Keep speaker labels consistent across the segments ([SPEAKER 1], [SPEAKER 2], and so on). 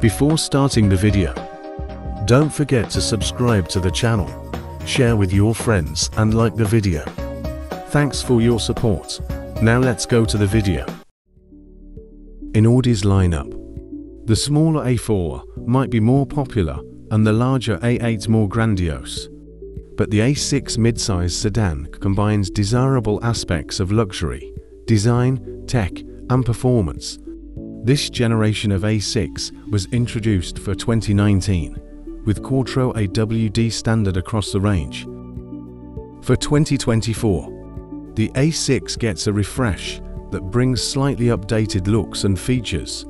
[SPEAKER 1] Before starting the video, don't forget to subscribe to the channel, share with your friends and like the video. Thanks for your support. Now let's go to the video. In Audi's lineup, the smaller A4 might be more popular and the larger A8 more grandiose. But the A6 midsize sedan combines desirable aspects of luxury, design, tech, and performance. This generation of A6 was introduced for 2019, with Quattro AWD standard across the range. For 2024, the A6 gets a refresh that brings slightly updated looks and features.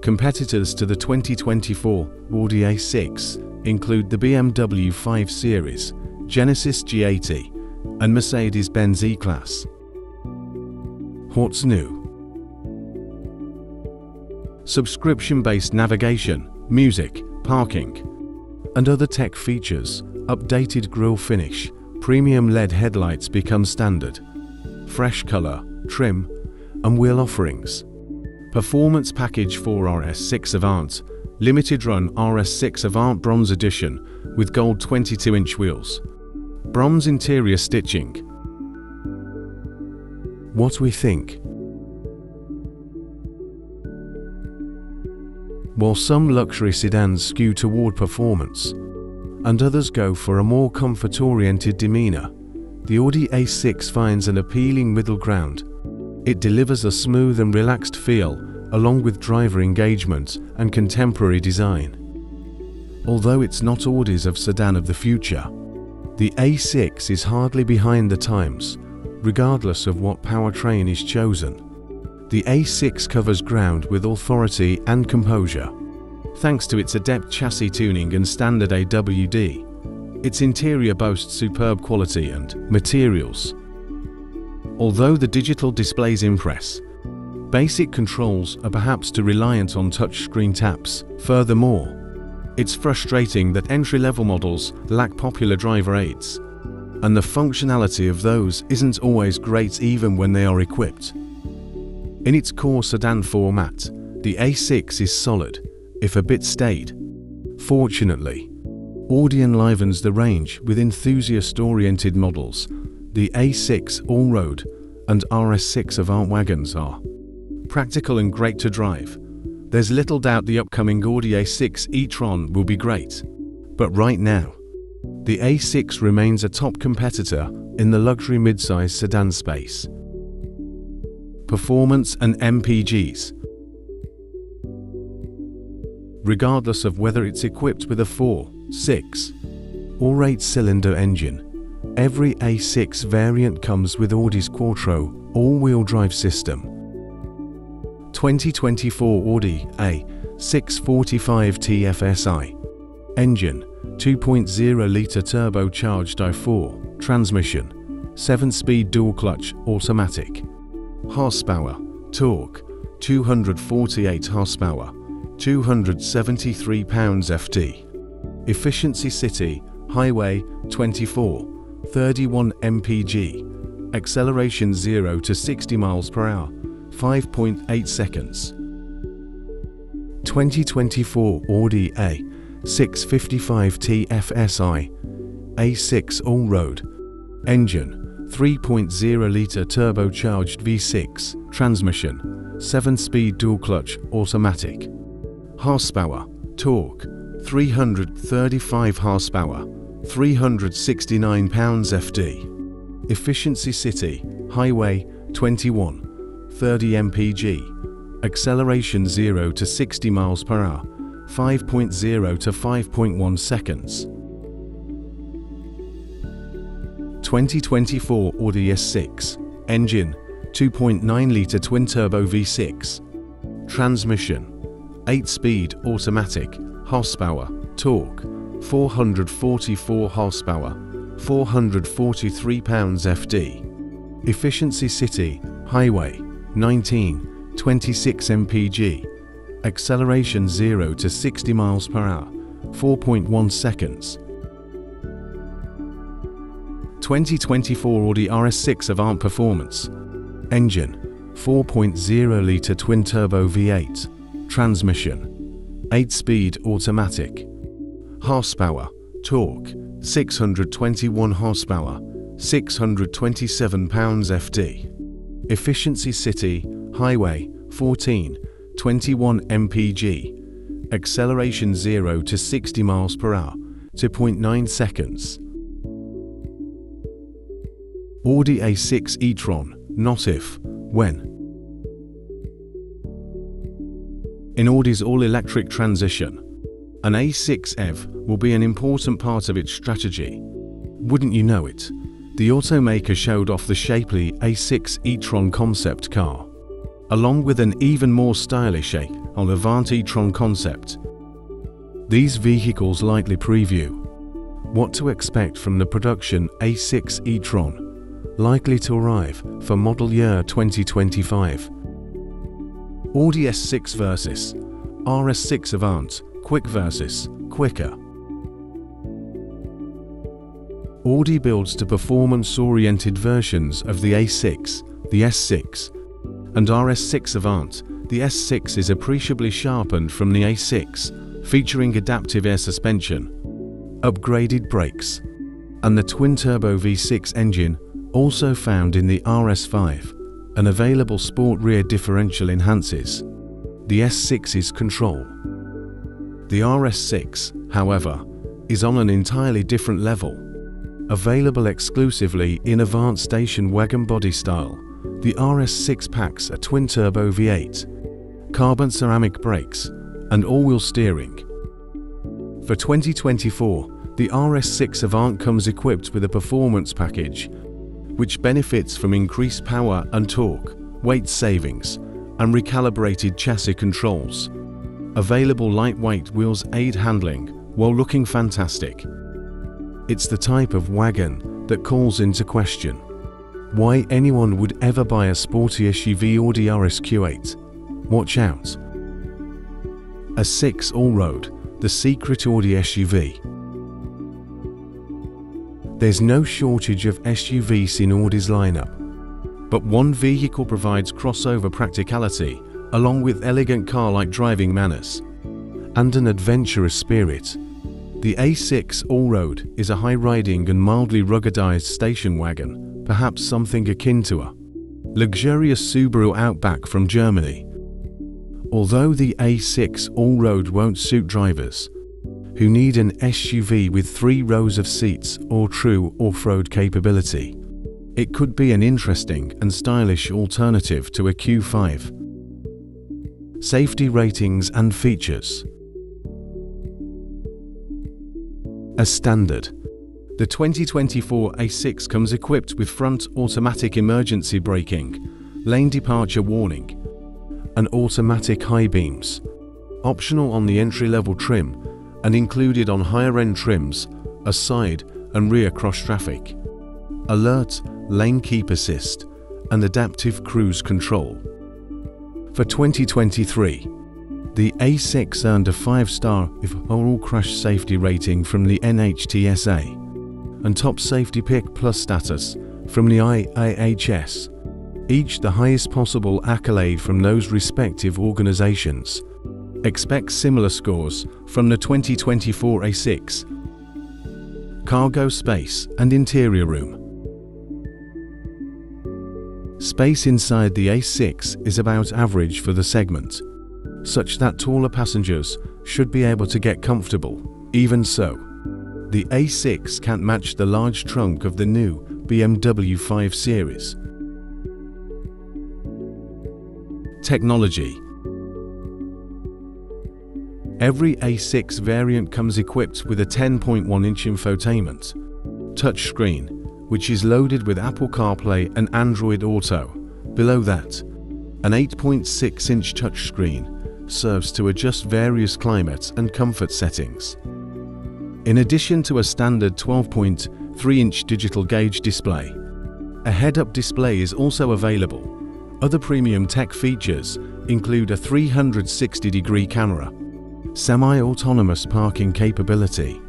[SPEAKER 1] Competitors to the 2024 Audi A6 include the BMW 5 Series, Genesis G80, and Mercedes-Benz E-Class. What's new? Subscription-based navigation, music, parking, and other tech features, updated grille finish, premium LED headlights become standard, fresh color, trim, and wheel offerings. Performance Package 4 RS6 Avant, limited run RS6 Avant Bronze Edition with gold 22-inch wheels. Bronze interior stitching. What we think. While some luxury sedans skew toward performance, and others go for a more comfort-oriented demeanor, the Audi A6 finds an appealing middle ground. It delivers a smooth and relaxed feel, along with driver engagement and contemporary design. Although it's not Audi's of sedan of the future, the A6 is hardly behind the times, regardless of what powertrain is chosen. The A6 covers ground with authority and composure. Thanks to its adept chassis tuning and standard AWD, its interior boasts superb quality and materials. Although the digital displays impress, basic controls are perhaps too reliant on touchscreen taps. Furthermore, it's frustrating that entry-level models lack popular driver aids, and the functionality of those isn't always great even when they are equipped. In its core sedan format, the A6 is solid, if a bit staid. Fortunately, Audi enlivens the range with enthusiast-oriented models. The A6 Allroad and RS6 Avant wagons are practical and great to drive. There's little doubt the upcoming Audi A6 e-tron will be great. But right now, the A6 remains a top competitor in the luxury midsize sedan space performance and MPGs. Regardless of whether it's equipped with a 4, 6, or 8-cylinder engine, every A6 variant comes with Audi's Quattro all-wheel drive system. 2024 Audi A6 45 TFSI Engine 2.0-litre turbocharged i4 Transmission 7-speed dual-clutch automatic horsepower, torque, 248 horsepower, 273 pounds FT. Efficiency City, Highway 24, 31 mpg, acceleration 0 to 60 miles per hour, 5.8 seconds. 2024 Audi A6 55 TFSI A6 all-road engine 3.0-litre turbocharged V6 transmission, 7-speed dual-clutch automatic. Horsepower, torque, 335 horsepower, 369 pounds FD. Efficiency City, Highway 21, 30 mpg. Acceleration 0 to 60 miles per hour, 5.0 to 5.1 seconds. 2024 Audi S6 Engine 2.9-litre twin-turbo V6 Transmission 8-speed automatic Horsepower Torque 444 horsepower 443 pounds FD Efficiency City Highway 19 26 mpg. Acceleration 0 to 60 miles per hour 4.1 seconds 2024 Audi RS6 of Avant Performance Engine 4.0-litre twin-turbo V8 Transmission 8-speed automatic. Horsepower, torque, 621 horsepower, 627 pounds FT. Efficiency city, highway, 14, 21 mpg. Acceleration 0 to 60 miles per hour to 0.9 seconds. Audi A6 e-tron, not if, when. In Audi's all-electric transition, an A6 EV will be an important part of its strategy. Wouldn't you know it? The automaker showed off the shapely A6 e-tron concept car, along with an even more stylish A on the Avant e-tron concept. These vehicles lightly preview what to expect from the production A6 e-tron, likely to arrive for model year 2025. Audi S6 versus, RS6 Avant, Quick versus, quicker. Audi builds to performance-oriented versions of the A6, the S6, and RS6 Avant. The S6 is appreciably sharpened from the A6, featuring adaptive air suspension, upgraded brakes, and the twin-turbo V6 engine also found in the RS5. An available sport rear differential enhances the S6's control. The RS6, however, is on an entirely different level Available exclusively in Avant station wagon body style, the RS6 packs a twin-turbo V8, carbon ceramic brakes, and all-wheel steering. For 2024, the RS6 Avant comes equipped with a performance package, which benefits from increased power and torque, weight savings, and recalibrated chassis controls. Available lightweight wheels aid handling while looking fantastic. It's the type of wagon that calls into question why anyone would ever buy a sporty SUV or Audi RSQ8. Watch out. A6 all-road, the secret Audi SUV. There's no shortage of SUVs in Audi's lineup, but one vehicle provides crossover practicality along with elegant car-like driving manners and an adventurous spirit the A6 Allroad is a high-riding and mildly ruggedized station wagon, perhaps something akin to a luxurious Subaru Outback from Germany. Although the A6 Allroad won't suit drivers who need an SUV with three rows of seats or true off-road capability, it could be an interesting and stylish alternative to a Q5. Safety ratings and features As standard, the 2024 A6 comes equipped with front automatic emergency braking, lane departure warning, and automatic high beams. Optional on the entry-level trim and included on higher-end trims a side and rear cross traffic, alert, lane keep assist, and adaptive cruise control. For 2023, the A6 earned a 5-star if overall crash safety rating from the NHTSA and top safety pick plus status from the IIHS, each the highest possible accolade from those respective organizations. Expect similar scores from the 2024 A6. Cargo space and interior room. Space inside the A6 is about average for the segment such that taller passengers should be able to get comfortable. Even so, the A6 can't match the large trunk of the new BMW 5 Series. Technology Every A6 variant comes equipped with a 10.1-inch infotainment, touchscreen, which is loaded with Apple CarPlay and Android Auto. Below that, an 8.6-inch touchscreen serves to adjust various climates and comfort settings. In addition to a standard 12.3-inch digital gauge display, a head-up display is also available. Other premium tech features include a 360-degree camera, semi-autonomous parking capability,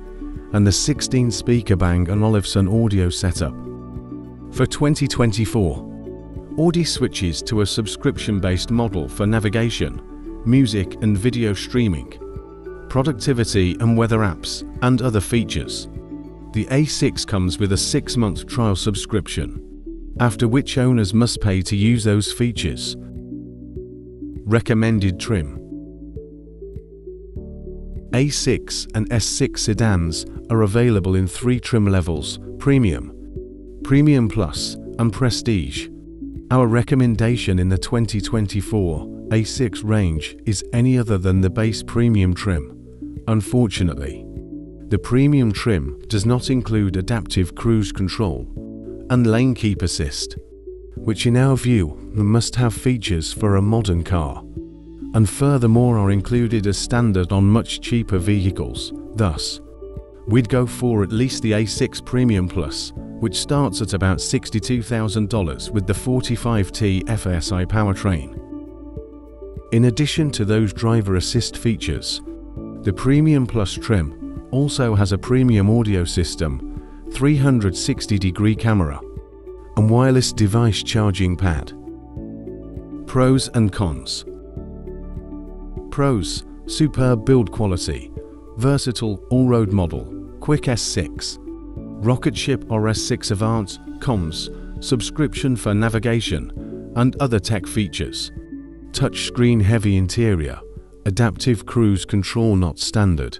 [SPEAKER 1] and the 16-speaker Bang & Olufsen audio setup. For 2024, Audi switches to a subscription-based model for navigation music and video streaming, productivity and weather apps, and other features. The A6 comes with a 6-month trial subscription, after which owners must pay to use those features. Recommended trim A6 and S6 sedans are available in three trim levels, Premium, Premium Plus, and Prestige. Our recommendation in the 2024 A6 range is any other than the base premium trim. Unfortunately, the premium trim does not include adaptive cruise control and lane keep assist, which in our view must have features for a modern car, and furthermore are included as standard on much cheaper vehicles. Thus, we'd go for at least the A6 Premium Plus, which starts at about $62,000 with the 45 TFSI powertrain. In addition to those driver assist features, the Premium Plus trim also has a premium audio system, 360 degree camera, and wireless device charging pad. Pros and cons. Pros Superb build quality, versatile all-road model, quick S6, rocket ship RS6 Avant, comms, subscription for navigation, and other tech features. Touchscreen heavy interior, adaptive cruise control not standard.